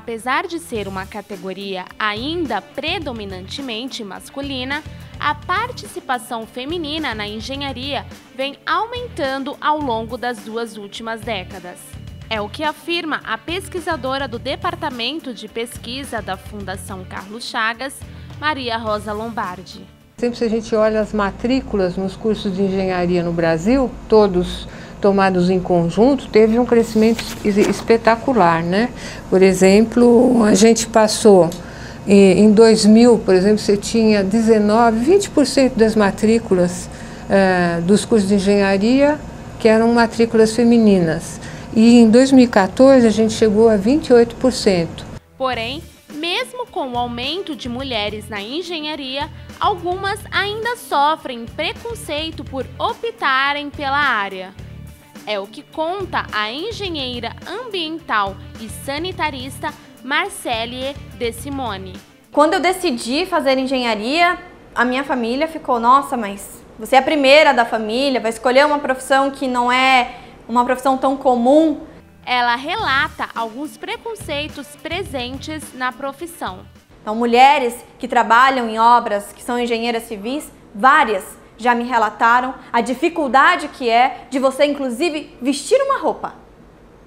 apesar de ser uma categoria ainda predominantemente masculina, a participação feminina na engenharia vem aumentando ao longo das duas últimas décadas. É o que afirma a pesquisadora do Departamento de Pesquisa da Fundação Carlos Chagas, Maria Rosa Lombardi. Sempre se a gente olha as matrículas nos cursos de engenharia no Brasil, todos tomados em conjunto, teve um crescimento espetacular, né? Por exemplo, a gente passou em 2000, por exemplo, você tinha 19, 20% das matrículas eh, dos cursos de engenharia que eram matrículas femininas. E em 2014 a gente chegou a 28%. Porém, mesmo com o aumento de mulheres na engenharia, algumas ainda sofrem preconceito por optarem pela área. É o que conta a engenheira ambiental e sanitarista Marcelie De Simone. Quando eu decidi fazer engenharia, a minha família ficou, nossa, mas você é a primeira da família, vai escolher uma profissão que não é uma profissão tão comum. Ela relata alguns preconceitos presentes na profissão. Então, mulheres que trabalham em obras, que são engenheiras civis, várias já me relataram a dificuldade que é de você, inclusive, vestir uma roupa.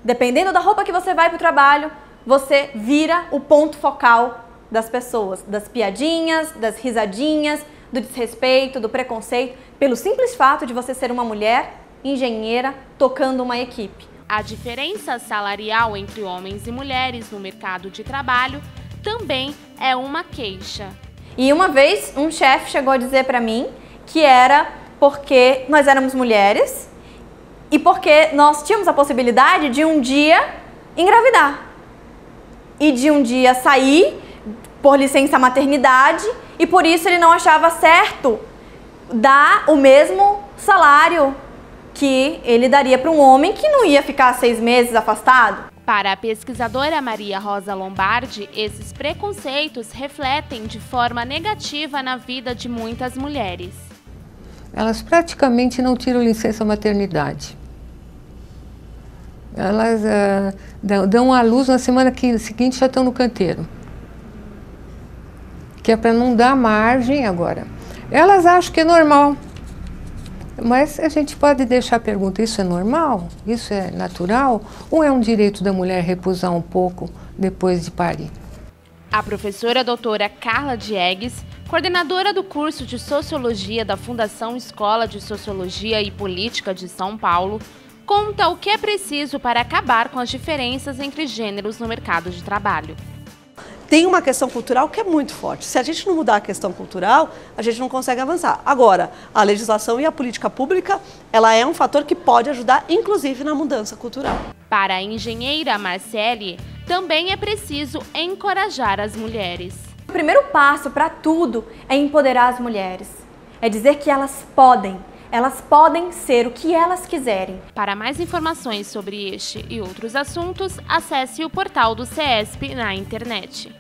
Dependendo da roupa que você vai para o trabalho, você vira o ponto focal das pessoas, das piadinhas, das risadinhas, do desrespeito, do preconceito, pelo simples fato de você ser uma mulher engenheira tocando uma equipe. A diferença salarial entre homens e mulheres no mercado de trabalho também é uma queixa. E uma vez um chefe chegou a dizer para mim que era porque nós éramos mulheres e porque nós tínhamos a possibilidade de um dia engravidar e de um dia sair por licença maternidade e por isso ele não achava certo dar o mesmo salário que ele daria para um homem que não ia ficar seis meses afastado. Para a pesquisadora Maria Rosa Lombardi, esses preconceitos refletem de forma negativa na vida de muitas mulheres. Elas praticamente não tiram licença maternidade. Elas uh, dão, à luz na semana que, seguinte já estão no canteiro. Que é para não dar margem agora. Elas acham que é normal. Mas a gente pode deixar a pergunta: isso é normal? Isso é natural? Ou é um direito da mulher repousar um pouco depois de parir? A professora doutora Carla Diegues, coordenadora do curso de Sociologia da Fundação Escola de Sociologia e Política de São Paulo, conta o que é preciso para acabar com as diferenças entre gêneros no mercado de trabalho tem uma questão cultural que é muito forte. Se a gente não mudar a questão cultural, a gente não consegue avançar. Agora, a legislação e a política pública, ela é um fator que pode ajudar, inclusive, na mudança cultural. Para a engenheira Marcele, também é preciso encorajar as mulheres. O primeiro passo para tudo é empoderar as mulheres. É dizer que elas podem, elas podem ser o que elas quiserem. Para mais informações sobre este e outros assuntos, acesse o portal do CESP na internet.